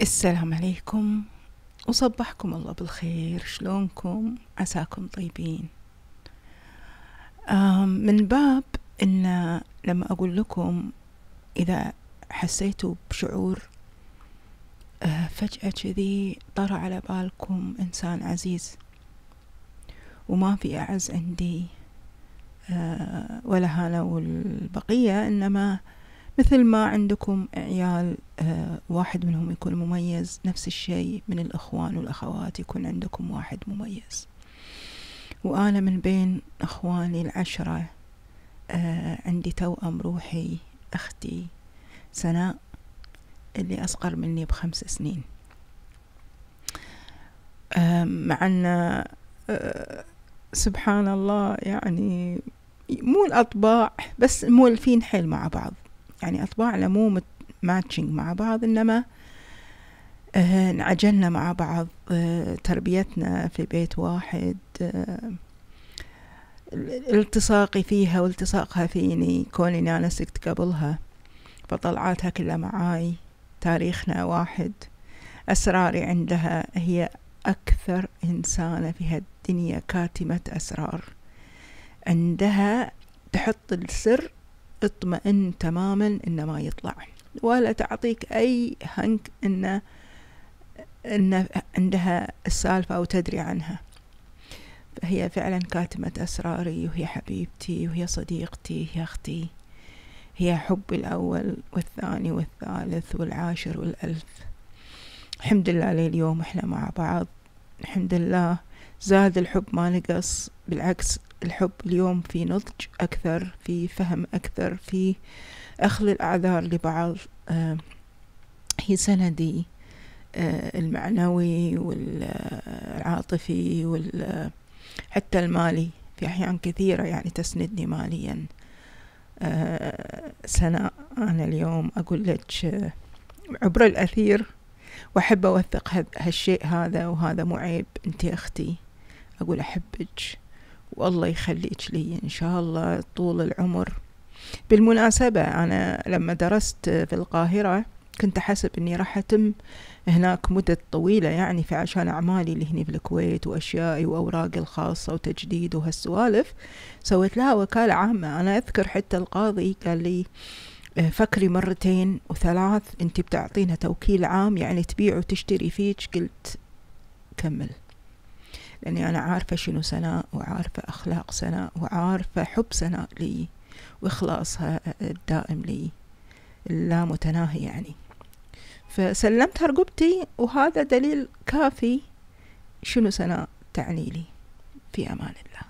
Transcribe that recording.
السلام عليكم. وصبحكم الله بالخير. شلونكم؟ عساكم طيبين. من باب إن لما أقول لكم إذا حسيتوا بشعور آه، فجأة كذي طرى على بالكم إنسان عزيز. وما في أعز عندي. آه، ولا هانا والبقية إنما مثل ما عندكم عيال آه، واحد منهم يكون مميز نفس الشيء من الأخوان والأخوات يكون عندكم واحد مميز. وأنا من بين أخواني العشرة آه، عندي توأم روحي أختي سناء اللي أصغر مني بخمس سنين. آه، مع أن سبحان الله يعني مو الأطباع بس مولفين حيل مع بعض. يعني أطباعنا مو matching مع بعض إنما آه انعجنا مع بعض آه تربيتنا في بيت واحد آه التصاقي فيها والتصاقها فيني كوني أنا سكت قبلها فطلعاتها كلها معاي تاريخنا واحد أسراري عندها هي أكثر إنسانة في هالدنيا كاتمة أسرار. عندها تحط السر اطمئن تماما انه ما يطلع. ولا تعطيك أي هنك انه إن عندها السالفة أو تدري عنها. فهي فعلا كاتمة أسراري وهي حبيبتي وهي صديقتي هي أختي. هي حبي الأول والثاني والثالث والعاشر والألف. الحمد لله لليوم إحنا مع بعض. الحمد لله زاد الحب ما نقص بالعكس الحب اليوم في نضج أكثر في فهم أكثر في أخذ الأعذار لبعض. آه هي سندي آه المعنوي والعاطفي حتى المالي. في أحيان كثيرة يعني تسندني ماليا. آه سناء أنا اليوم أقول لك آه، عبر الأثير وأحب أوثق هالشيء هذا وهذا مو عيب. أنت أختي أقول أحبك والله يخليك لي إن شاء الله طول العمر. بالمناسبة أنا لما درست في القاهرة كنت أحسب إني راح أتم هناك مدة طويلة يعني فعشان أعمالي اللي هني في الكويت وأشيائي وأوراقي الخاصة وتجديد وهالسوالف سويت لها وكالة عامة. أنا أذكر حتى القاضي قال لي فكري مرتين وثلاث. انت بتعطينها توكيل عام يعني تبيع وتشتري فيك. قلت كمل. لأني أنا عارفة شنو سناء وعارفة أخلاق سناء وعارفة حب سناء لي وإخلاصها الدائم لي لا متناهي يعني. فسلمتها رقبتي وهذا دليل كافي شنو سناء تعني لي في أمان الله.